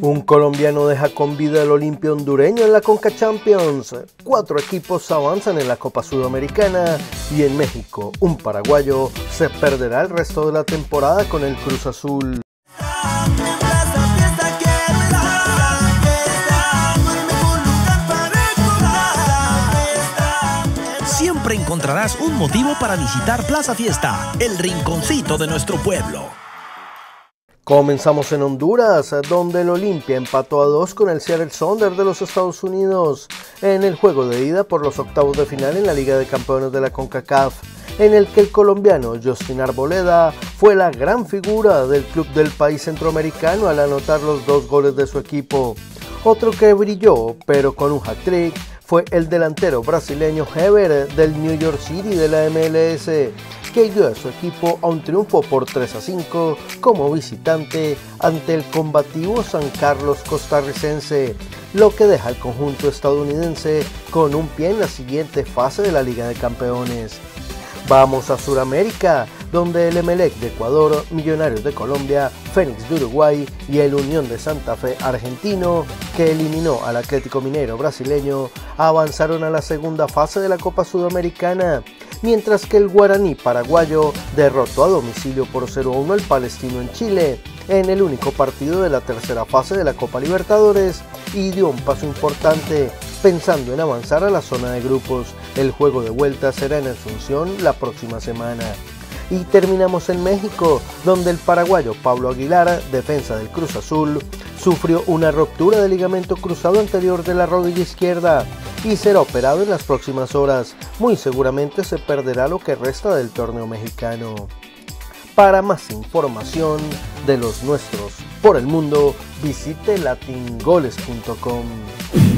Un colombiano deja con vida al Olimpia hondureño en la Conca Champions. Cuatro equipos avanzan en la Copa Sudamericana y en México un paraguayo se perderá el resto de la temporada con el Cruz Azul. Siempre encontrarás un motivo para visitar Plaza Fiesta, el rinconcito de nuestro pueblo. Comenzamos en Honduras, donde el Olimpia empató a dos con el Seattle Sonder de los Estados Unidos en el juego de ida por los octavos de final en la Liga de Campeones de la CONCACAF, en el que el colombiano Justin Arboleda fue la gran figura del club del país centroamericano al anotar los dos goles de su equipo. Otro que brilló, pero con un hat-trick, fue el delantero brasileño Heber del New York City de la MLS, que guió a su equipo a un triunfo por 3 a 5 como visitante ante el combativo San Carlos costarricense, lo que deja al conjunto estadounidense con un pie en la siguiente fase de la Liga de Campeones. Vamos a Sudamérica, donde el Emelec de Ecuador, Millonarios de Colombia, Fénix de Uruguay y el Unión de Santa Fe argentino, que eliminó al Atlético Minero brasileño, avanzaron a la segunda fase de la Copa Sudamericana, mientras que el Guaraní paraguayo derrotó a domicilio por 0-1 al Palestino en Chile, en el único partido de la tercera fase de la Copa Libertadores, y dio un paso importante pensando en avanzar a la zona de grupos. El juego de vuelta será en Asunción la próxima semana. Y terminamos en México, donde el paraguayo Pablo Aguilar, defensa del Cruz Azul, sufrió una ruptura del ligamento cruzado anterior de la rodilla izquierda y será operado en las próximas horas. Muy seguramente se perderá lo que resta del torneo mexicano. Para más información de los nuestros por el mundo, visite latingoles.com.